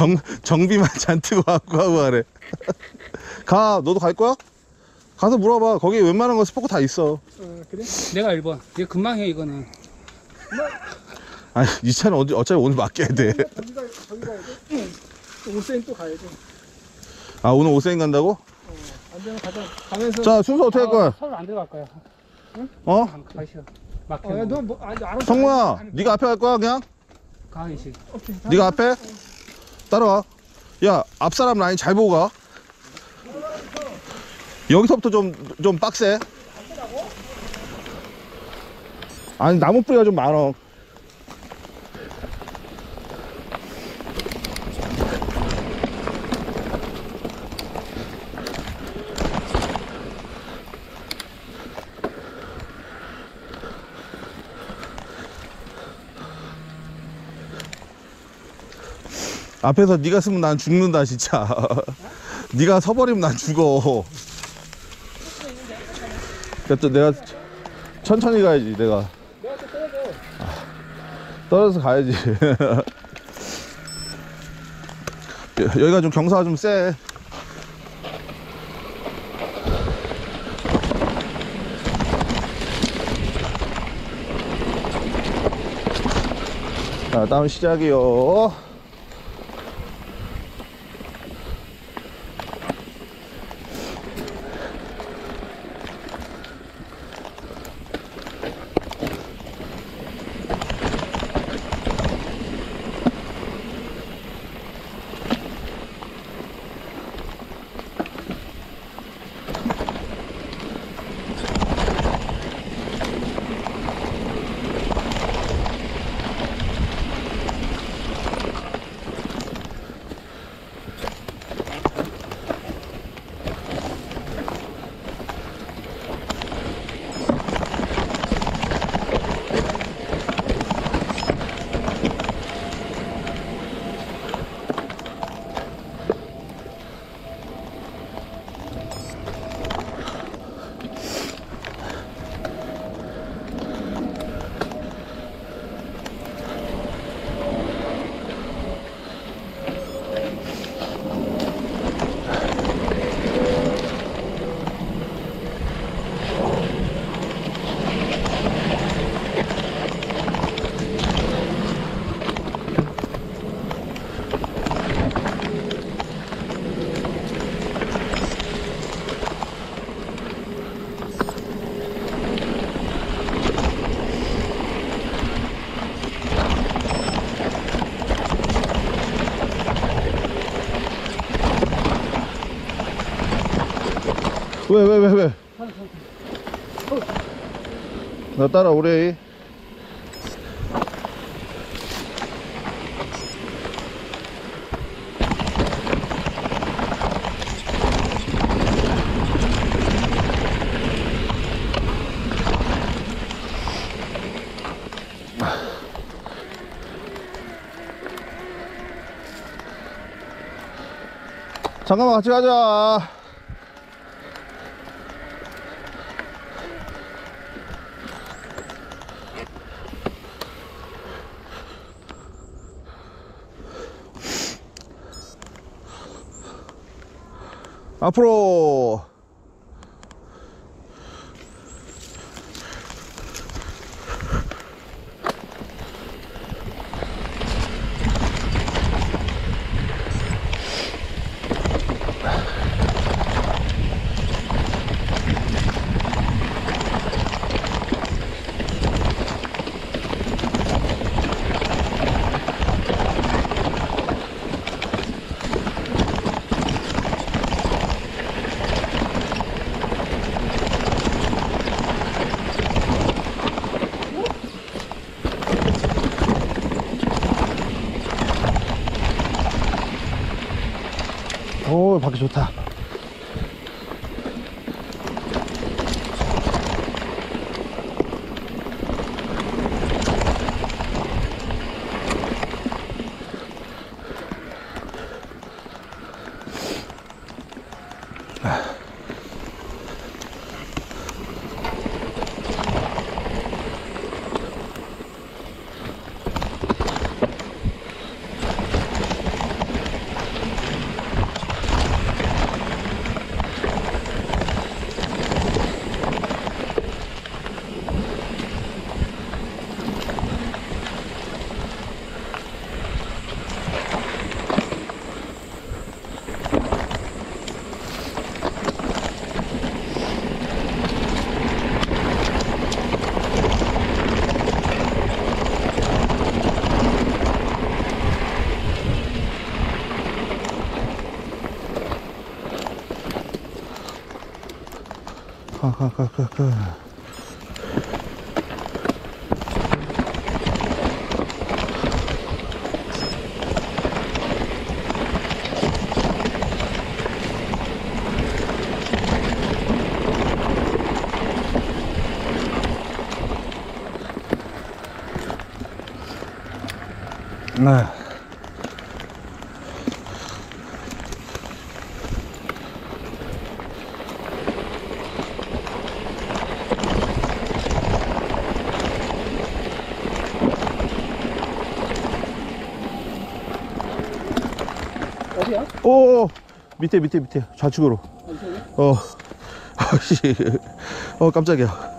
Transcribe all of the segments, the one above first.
정, 정비만 잔뜩 갖고 하고 가래. 가, 너도 갈 거야? 가서 물어봐. 거기 웬만한 거 스포크 다 있어. 어, 그래? 내가 1번. 이거 금방 해, 이거는. 아니, 이 차는 어디, 어차피 오늘 맡겨야 돼. 저기 가, 저기 가야 돼. 또 가야 돼. 아, 오늘 오세인 간다고? 안 되면 가자. 가면서. 자, 순서 어떻게 할 거야? 서울 안 들어갈까요? 어? 가시오. 어, 막혀. 야, 너 뭐, 아니, 알아서. 성모야, 네가 앞에 갈 거야, 그냥? 강희씨. 오케이. 네가 앞에? 따라와. 야, 앞 사람 라인 잘 보고 가. 여기서부터 좀, 좀 빡세. 아니, 나무 뿌리가 좀 많어. 앞에서 네가 쓰면 난 죽는다 진짜. 네가 서버리면 난 죽어. 또 내가 천천히 가야지 내가. 아, 떨어져서 가야지. 여- 여기가 좀 경사가 좀세 자 다음 시작이요 왜 왜 왜 왜? 나 따라오래. 잠깐만 같이 가자. 앞으로 오밖 에 좋다 가, 가, 가, 가, 가. 네. 어디야? 오, 밑에, 밑에, 밑에. 좌측으로. 어, 아씨, 어, 깜짝이야.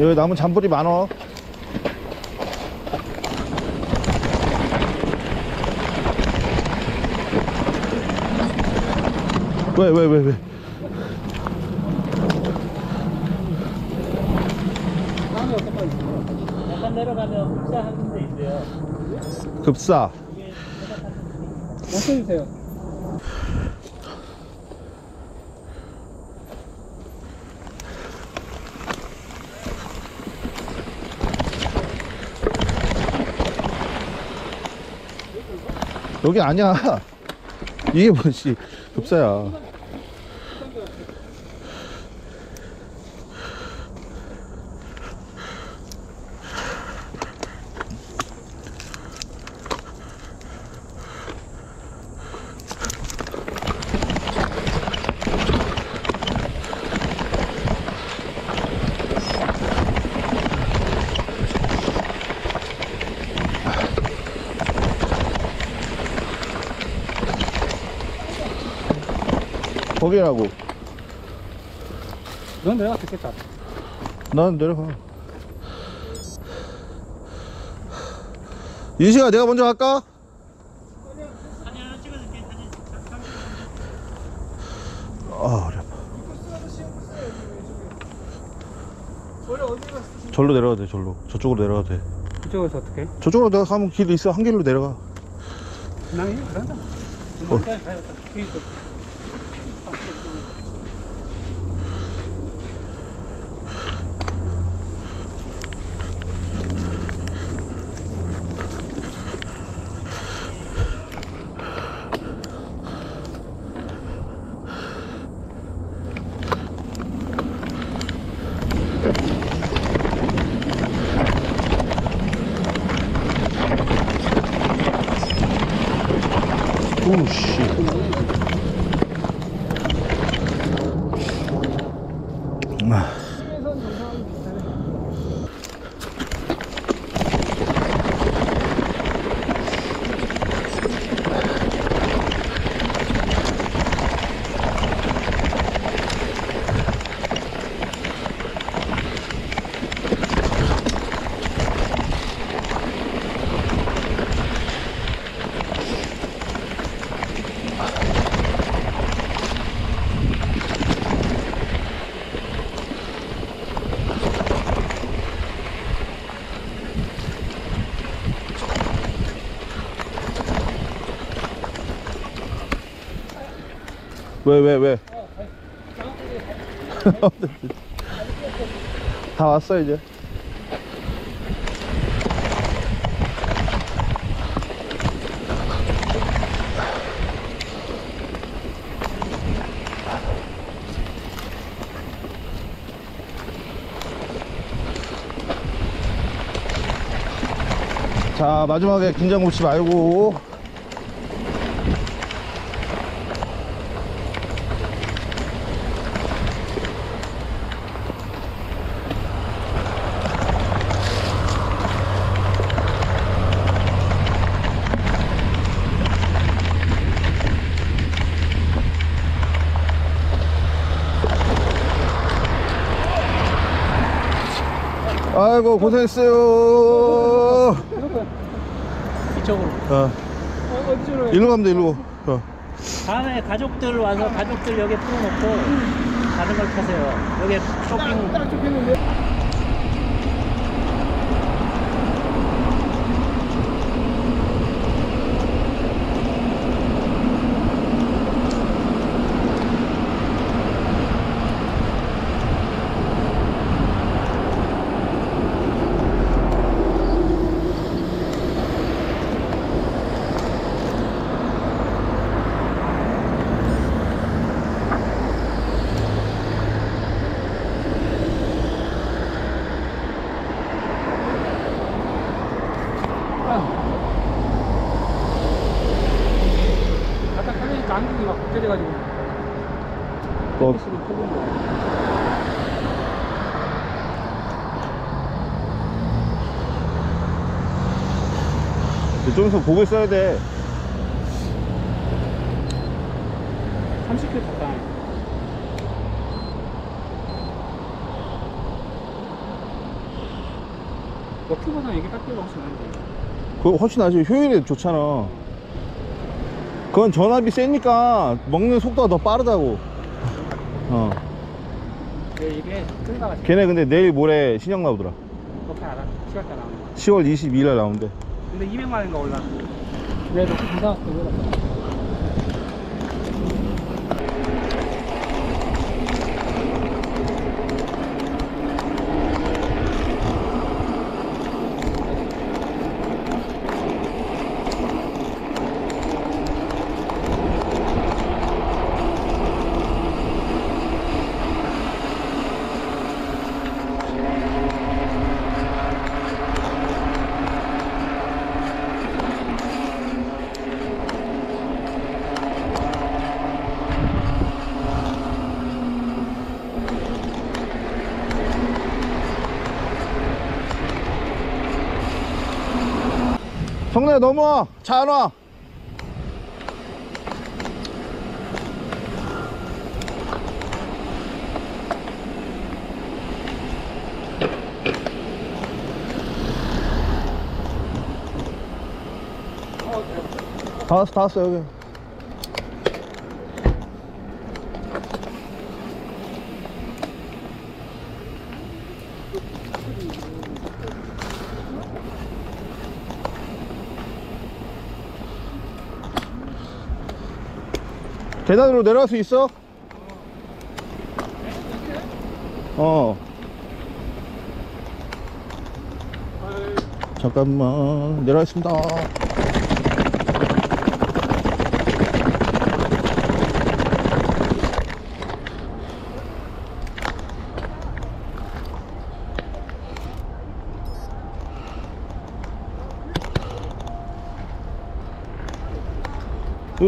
여기 나무 잔불이 많어. 왜, 왜, 왜, 왜? 약간 내려가면 흡사하는 데 있어요. 급사. 맞춰주세요. 여기 아니야. 이게 뭐지? 급사야. 거기라고. 넌 내가 듣겠다. 난 내려가. 윤식아, 내가 먼저 갈까? 아, 갔어? 절로 내려가 돼, 절로. 저쪽으로 내려가 돼. 그쪽에서 어떻게? 저쪽으로 내가 가면 길 있어. 한 길로 내려가. 난 이거 그런다. 어. 여기까지 가야겠다. 뒤에 있어. 오씨. 아. 집에선 영상하고 비슷하네. 왜, 왜, 왜? 다 왔어, 이제. 자, 마지막에 긴장 놓지 말고. 아이고, 고생했어요. 이쪽으로. 어, 어, 어디로 일로 가면 돼, 일로. 어. 다음에 가족들 와서 가족들 여기 풀어놓고 다른 걸 타세요. 여기 쇼핑. 딱 좋겠는데? 아까 타니까 안경이 막 벗겨져가지고. 어, 쓰고 포근 거. 좀 있으면 보고 있어야 돼. 30km 탔다. 먹기보다 이게 깎기가 훨씬 나은데. 그거 훨씬 나지. 효율이 좋잖아. 그건 전압이 세니까 먹는 속도가 더 빠르다고. 어. 근데 이게 끈가 같아. 걔네 근데 내일 모레 신형 나오더라. 그렇게 알아. 시간 다 나오는 거. 10월 22일 날 나온대. 근데 200만 원인가 올라. 내가 놓고 부사 왔어, 그거. 성래 넘어와. 차안 와. 다 왔어, 다 왔어, 여기. 계단으로 내려갈 수 있어? 어. 잠깐만 내려가겠습니다.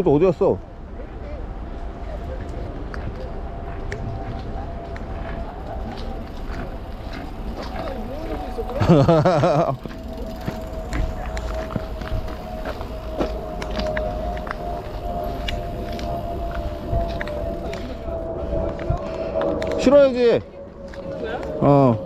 또 어디 갔어? 실어야지. 어.